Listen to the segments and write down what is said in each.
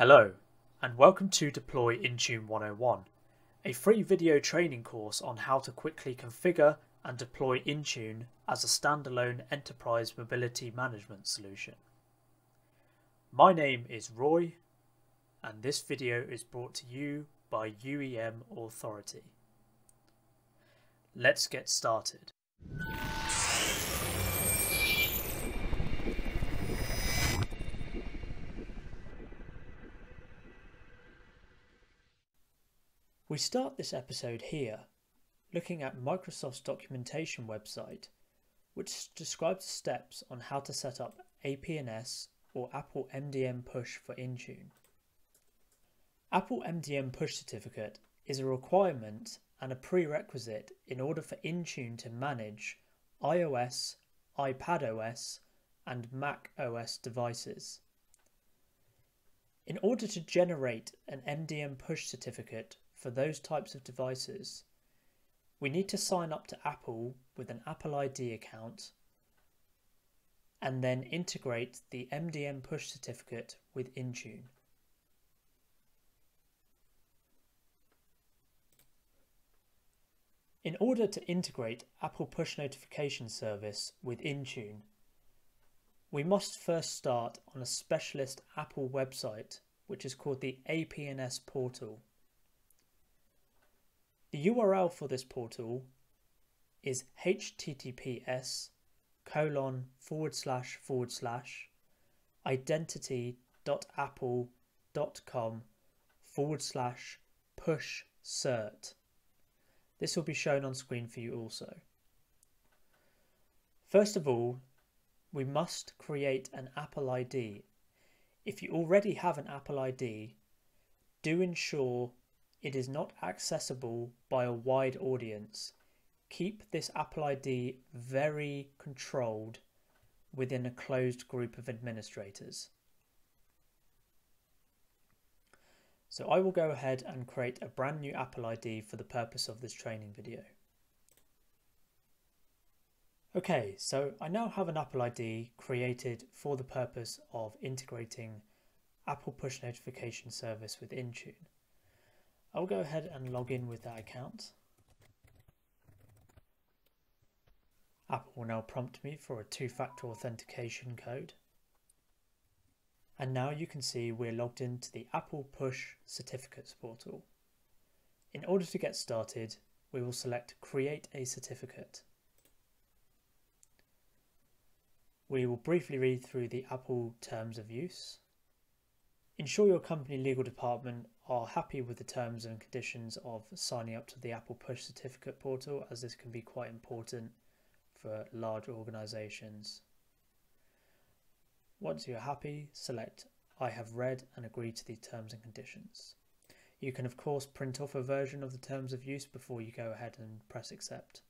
Hello, and welcome to Deploy Intune 101, a free video training course on how to quickly configure and deploy Intune as a standalone enterprise mobility management solution. My name is Roy, and this video is brought to you by UEM Authority. Let's get started. We start this episode here, looking at Microsoft's documentation website, which describes steps on how to set up APNS or Apple MDM Push for Intune. Apple MDM Push Certificate is a requirement and a prerequisite in order for Intune to manage iOS, iPadOS, and Mac OS devices. In order to generate an MDM push certificate for those types of devices, we need to sign up to Apple with an Apple ID account and then integrate the MDM push certificate with Intune. In order to integrate Apple Push Notification Service with Intune, we must first start on a specialist Apple website which is called the APNS portal. The URL for this portal is https colon forward slash forward slash identity.apple.com forward slash push cert. This will be shown on screen for you also. First of all, we must create an Apple ID. If you already have an Apple ID, do ensure it is not accessible by a wide audience. Keep this Apple ID very controlled within a closed group of administrators. So I will go ahead and create a brand new Apple ID for the purpose of this training video. Okay, so I now have an Apple ID created for the purpose of integrating Apple Push Notification Service with Intune. I'll go ahead and log in with that account. Apple will now prompt me for a two-factor authentication code. And now you can see we're logged into the Apple Push Certificates portal. In order to get started, we will select Create a Certificate. We will briefly read through the Apple Terms of Use. Ensure your company legal department are happy with the terms and conditions of signing up to the Apple Push Certificate portal as this can be quite important for large organizations. Once you're happy, select I have read and agree to the terms and conditions. You can of course print off a version of the terms of use before you go ahead and press accept.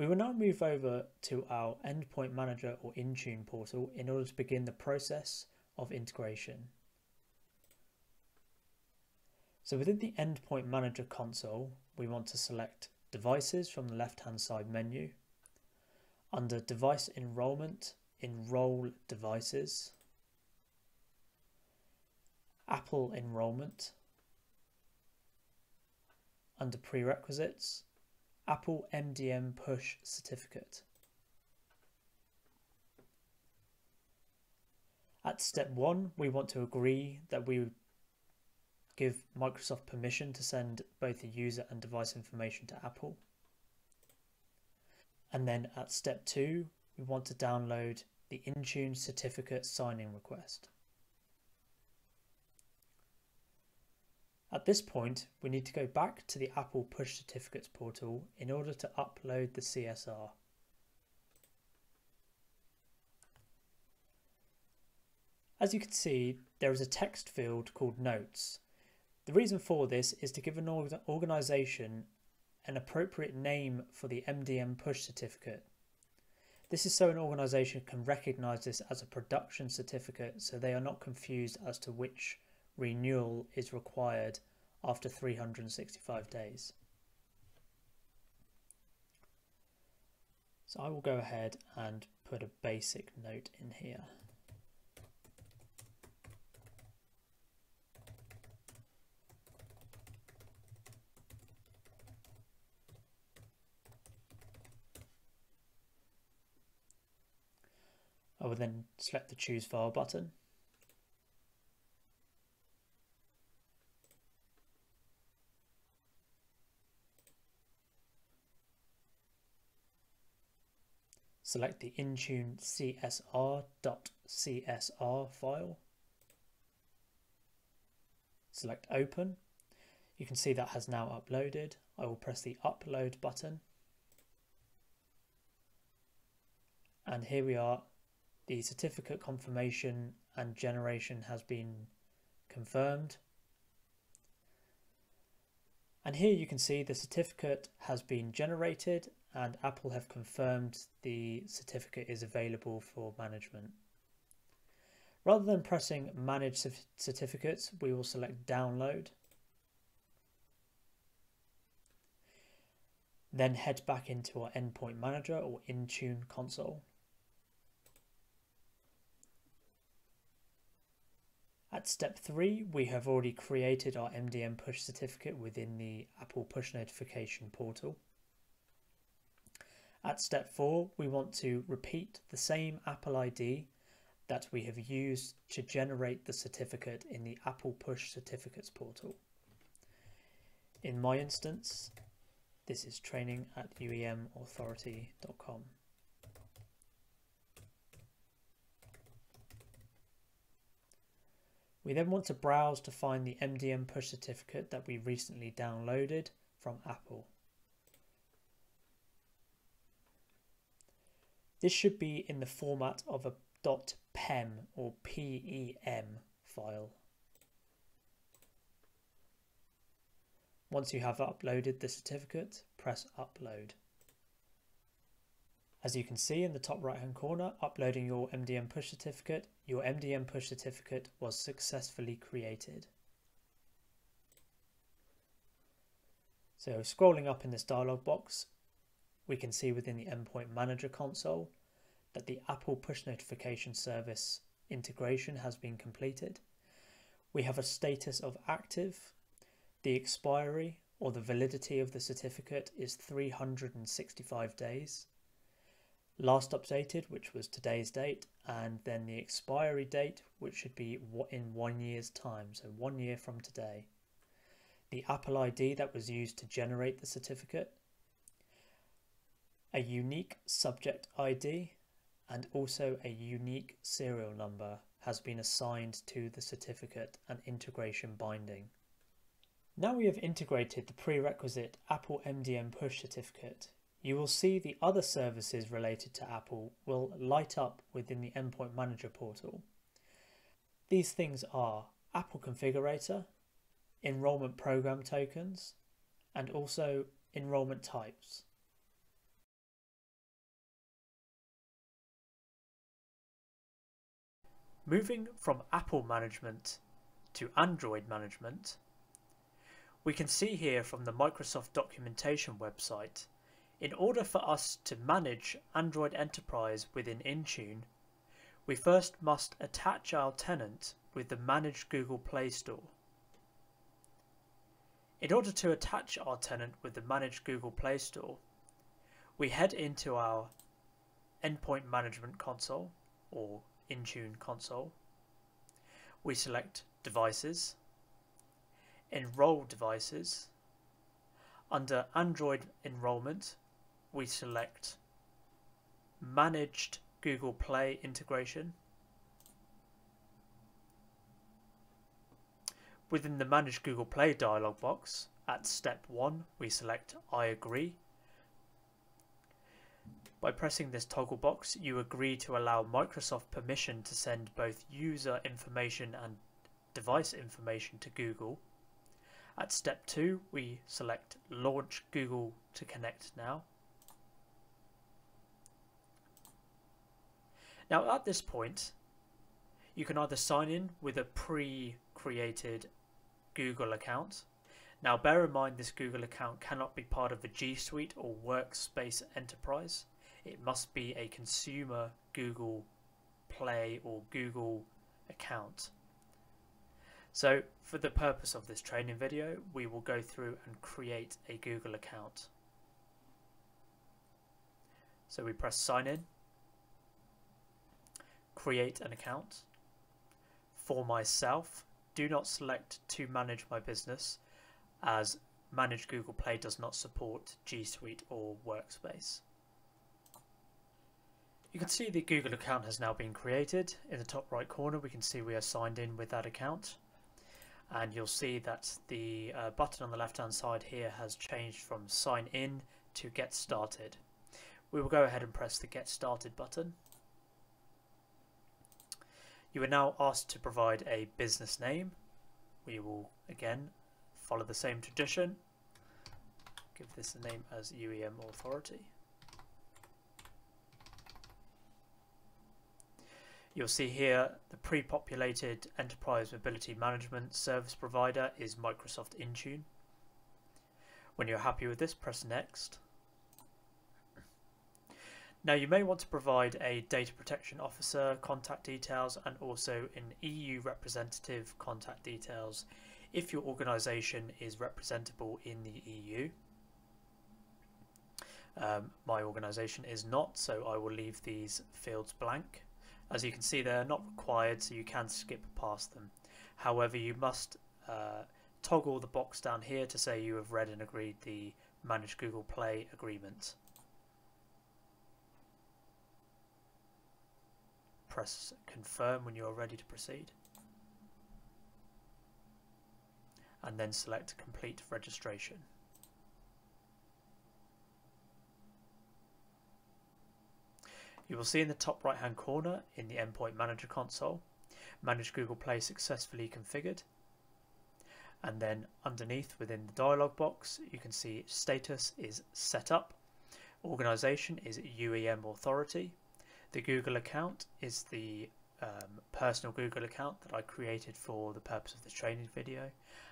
We will now move over to our Endpoint Manager or Intune portal in order to begin the process of integration. So within the Endpoint Manager console, we want to select Devices from the left-hand side menu. Under Device Enrollment, Enroll Devices. Apple Enrollment. Under Prerequisites, Apple MDM Push Certificate. At step one, we want to agree that we give Microsoft permission to send both the user and device information to Apple. And then at step two, we want to download the Intune certificate signing request. At this point, we need to go back to the Apple Push Certificates portal in order to upload the CSR. As you can see, there is a text field called Notes. The reason for this is to give an organisation an appropriate name for the MDM push certificate. This is so an organisation can recognise this as a production certificate so they are not confused as to which renewal is required after 365 days. So I will go ahead and put a basic note in here. I will then select the choose file button. Select the Intune CSR.csr file. Select open. You can see that has now uploaded. I will press the upload button. And here we are the certificate confirmation and generation has been confirmed. And here you can see the certificate has been generated and Apple have confirmed the certificate is available for management. Rather than pressing manage certificates, we will select download. Then head back into our endpoint manager or Intune console. At step three, we have already created our MDM push certificate within the Apple push notification portal. At step four, we want to repeat the same Apple ID that we have used to generate the certificate in the Apple push certificates portal. In my instance, this is training at uemauthority.com. We then want to browse to find the MDM push certificate that we recently downloaded from Apple. This should be in the format of a .pem or PEM file. Once you have uploaded the certificate, press upload. As you can see in the top right hand corner, uploading your MDM push certificate, your MDM push certificate was successfully created. So scrolling up in this dialog box, we can see within the Endpoint Manager console that the Apple push notification service integration has been completed. We have a status of active. The expiry or the validity of the certificate is 365 days last updated, which was today's date, and then the expiry date, which should be in one year's time, so one year from today. The Apple ID that was used to generate the certificate, a unique subject ID, and also a unique serial number has been assigned to the certificate and integration binding. Now we have integrated the prerequisite Apple MDM push certificate you will see the other services related to Apple will light up within the Endpoint Manager portal. These things are Apple Configurator, enrollment program tokens, and also enrollment types. Moving from Apple management to Android management, we can see here from the Microsoft documentation website in order for us to manage Android Enterprise within Intune, we first must attach our tenant with the managed Google Play Store. In order to attach our tenant with the managed Google Play Store, we head into our Endpoint Management Console or Intune console. We select Devices, Enroll Devices. Under Android Enrollment, we select Managed Google Play integration. Within the Manage Google Play dialog box, at step 1 we select I agree. By pressing this toggle box you agree to allow Microsoft permission to send both user information and device information to Google. At step 2 we select Launch Google to connect now. Now at this point, you can either sign in with a pre-created Google account. Now bear in mind this Google account cannot be part of the G Suite or Workspace Enterprise. It must be a consumer Google Play or Google account. So for the purpose of this training video, we will go through and create a Google account. So we press sign in, create an account. For myself, do not select to manage my business as Manage Google Play does not support G Suite or Workspace. You can see the Google account has now been created. In the top right corner we can see we are signed in with that account and you'll see that the uh, button on the left hand side here has changed from sign in to get started. We will go ahead and press the get started button. You are now asked to provide a business name. We will again follow the same tradition. Give this a name as UEM Authority. You'll see here the pre-populated enterprise mobility management service provider is Microsoft Intune. When you're happy with this, press next. Now you may want to provide a data protection officer contact details and also an EU representative contact details if your organisation is representable in the EU. Um, my organisation is not, so I will leave these fields blank. As you can see, they're not required, so you can skip past them. However, you must uh, toggle the box down here to say you have read and agreed the Manage Google Play agreement. Press confirm when you are ready to proceed. and then select complete registration. You will see in the top right hand corner in the Endpoint Manager console, Manage Google Play successfully configured. And then underneath within the dialog box, you can see status is set up, organization is UEM authority, the Google account is the um, personal Google account that I created for the purpose of this training video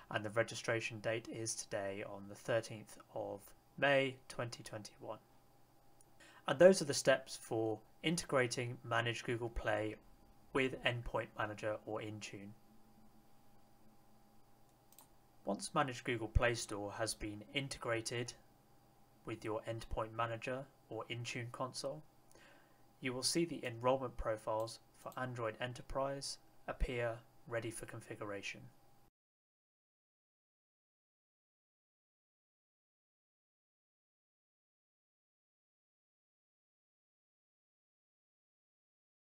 and the registration date is today on the 13th of May 2021. And those are the steps for integrating Manage Google Play with Endpoint Manager or Intune. Once Manage Google Play Store has been integrated with your Endpoint Manager or Intune console, you will see the enrollment profiles for Android Enterprise appear ready for configuration.